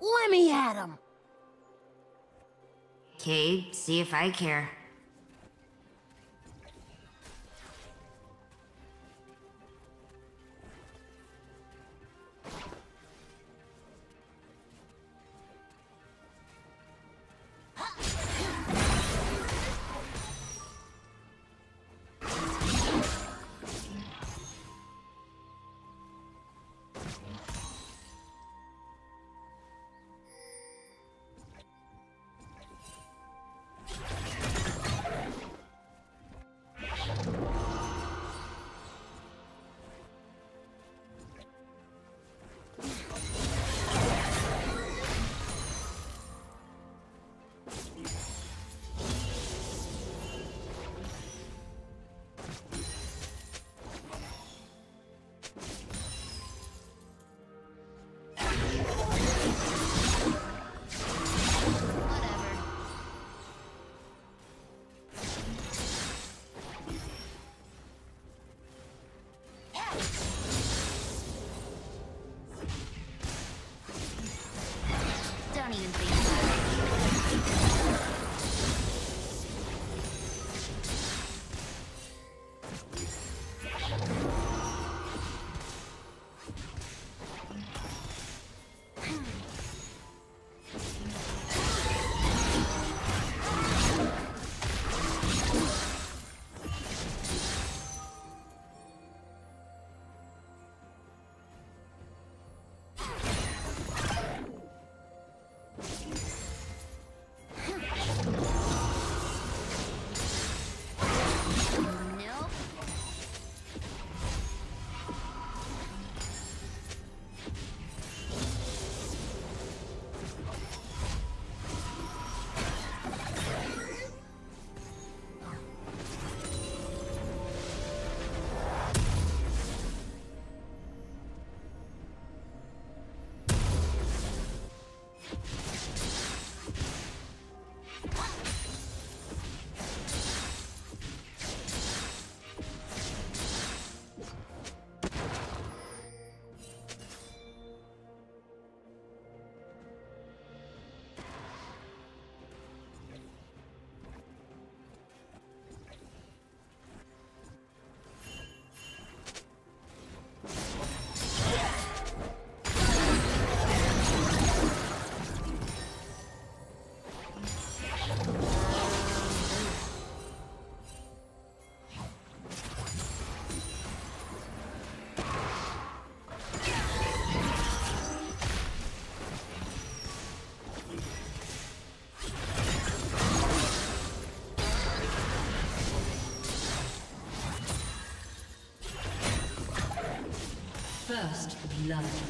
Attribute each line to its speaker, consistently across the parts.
Speaker 1: Let me at him.
Speaker 2: Okay, see if I care.
Speaker 3: First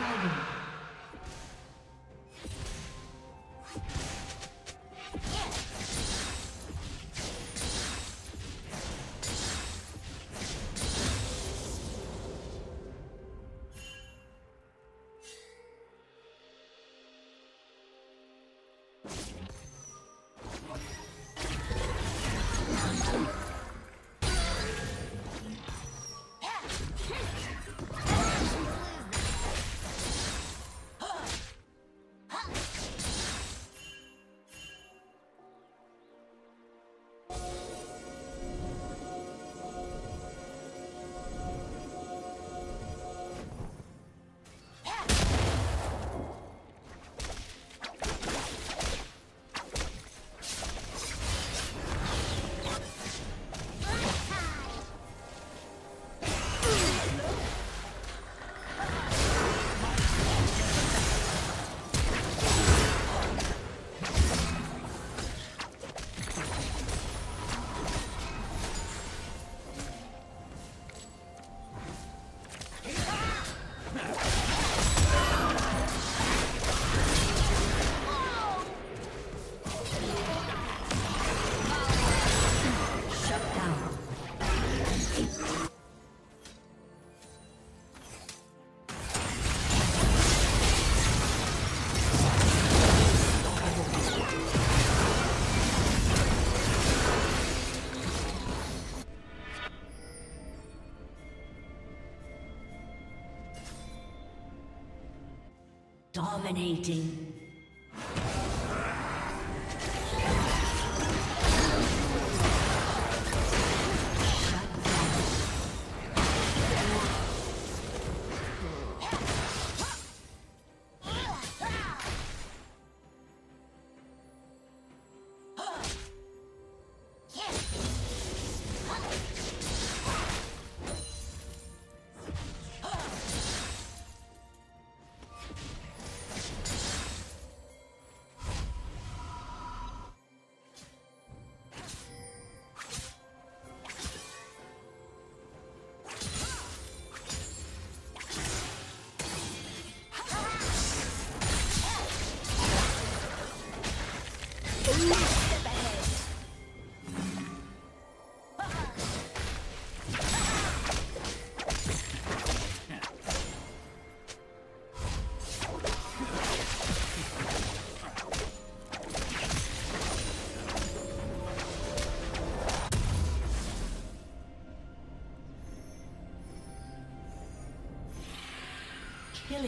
Speaker 3: Dominating.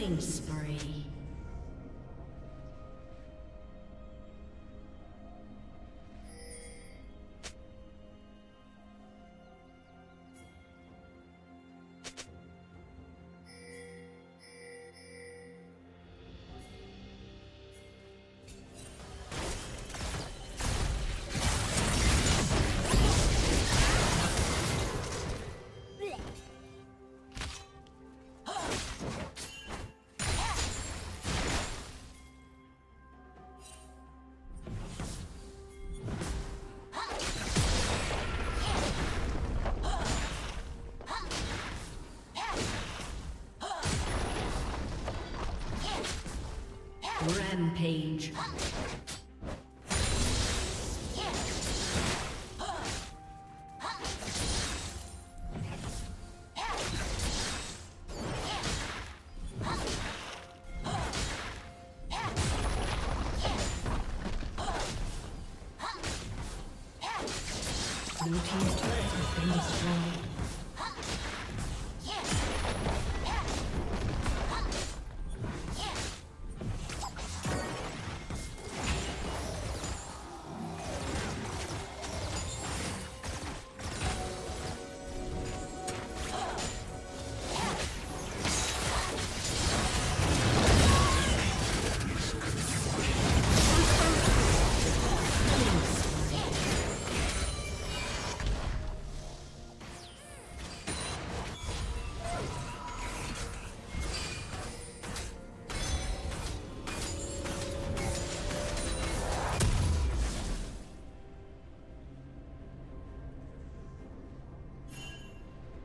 Speaker 3: Killing Rampage.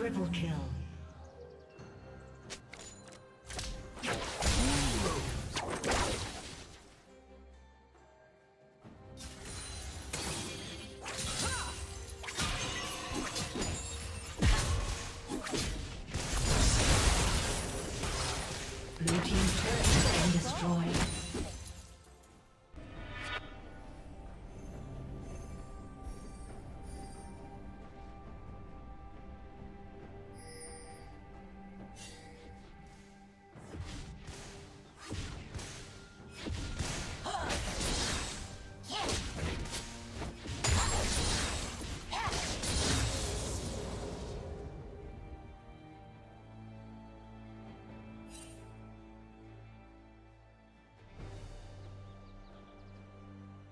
Speaker 3: Triple kill.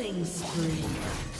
Speaker 3: Killing spree.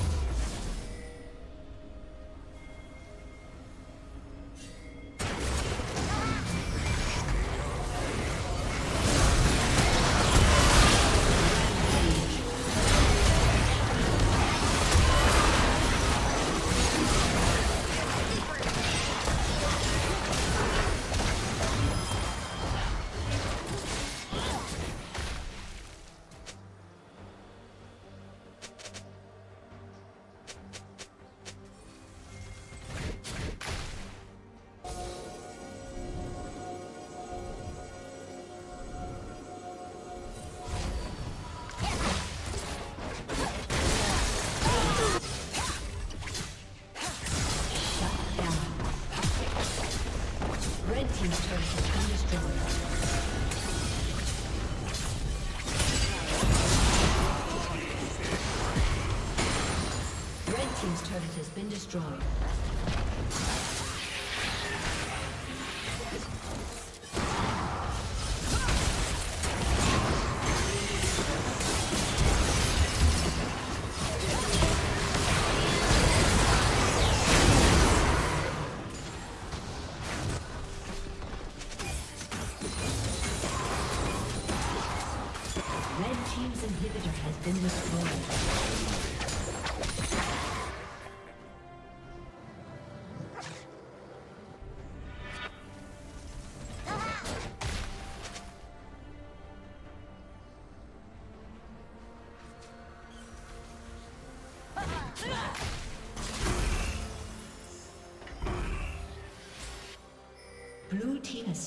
Speaker 3: Destroyed.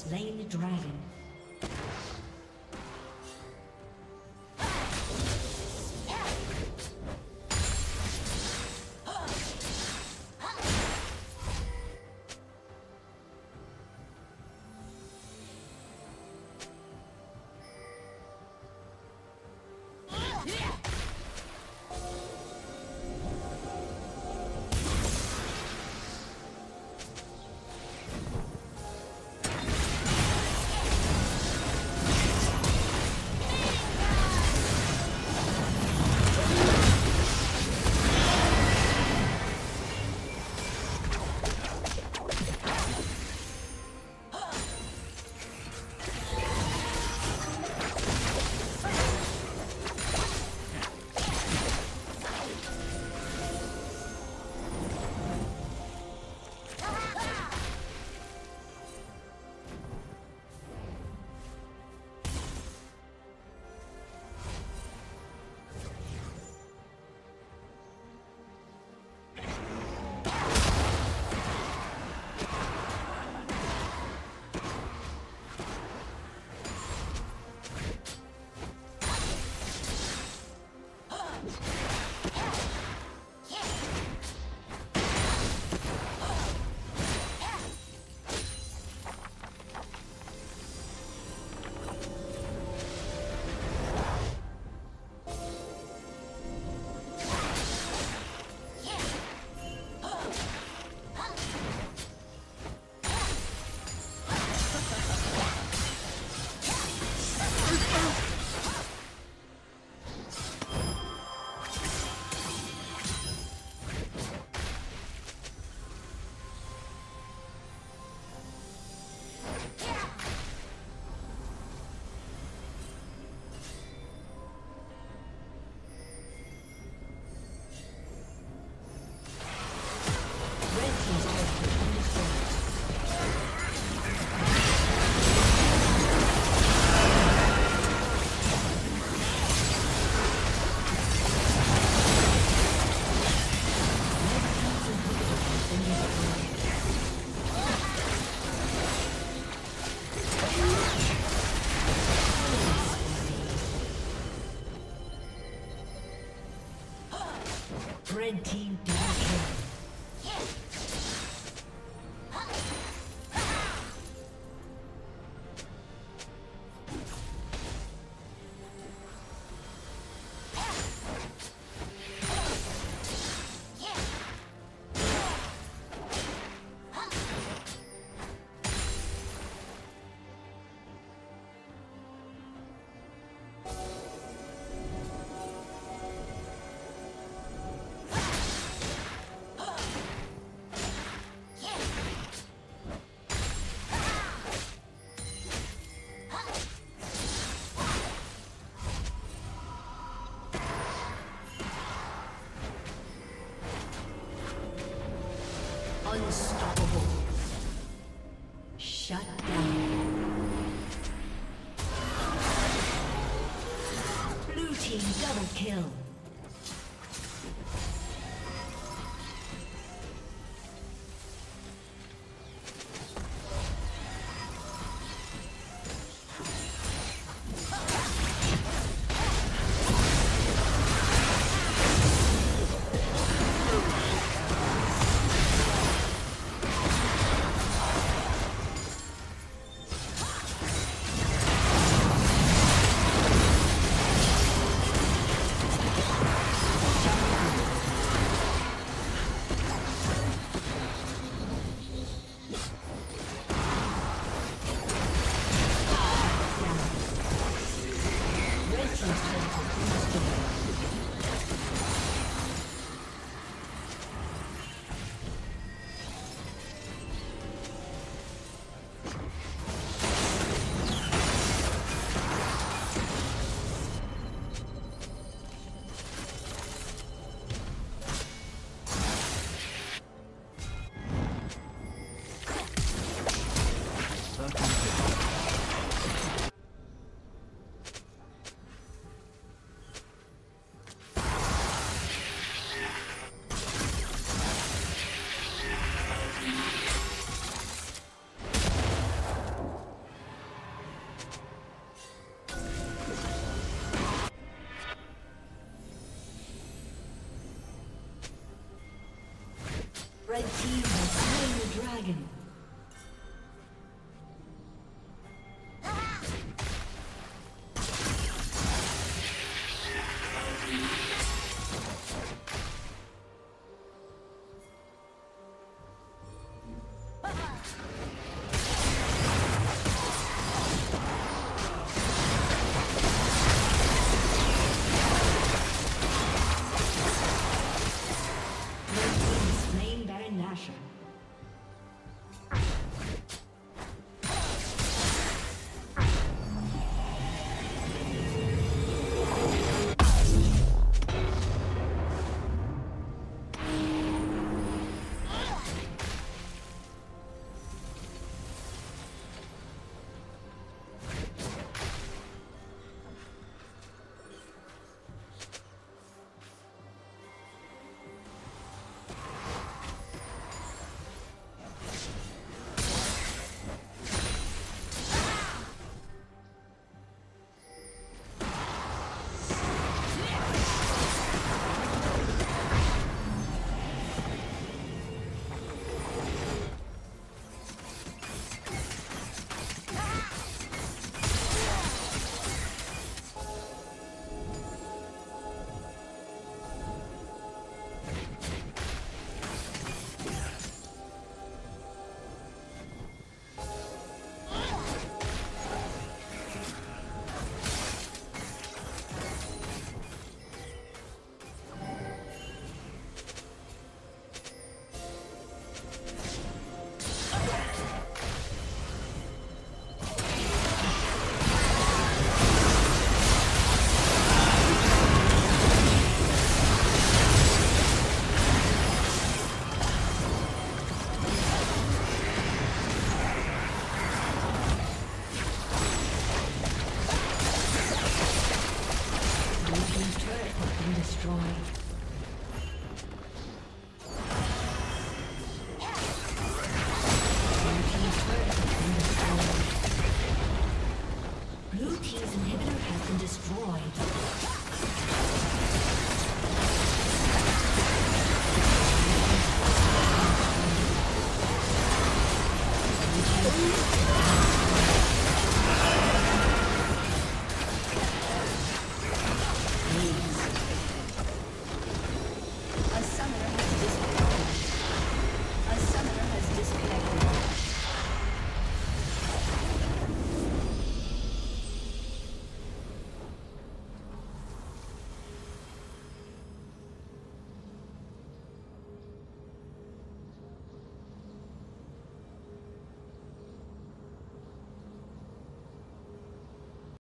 Speaker 3: Slain the dragon. Red team double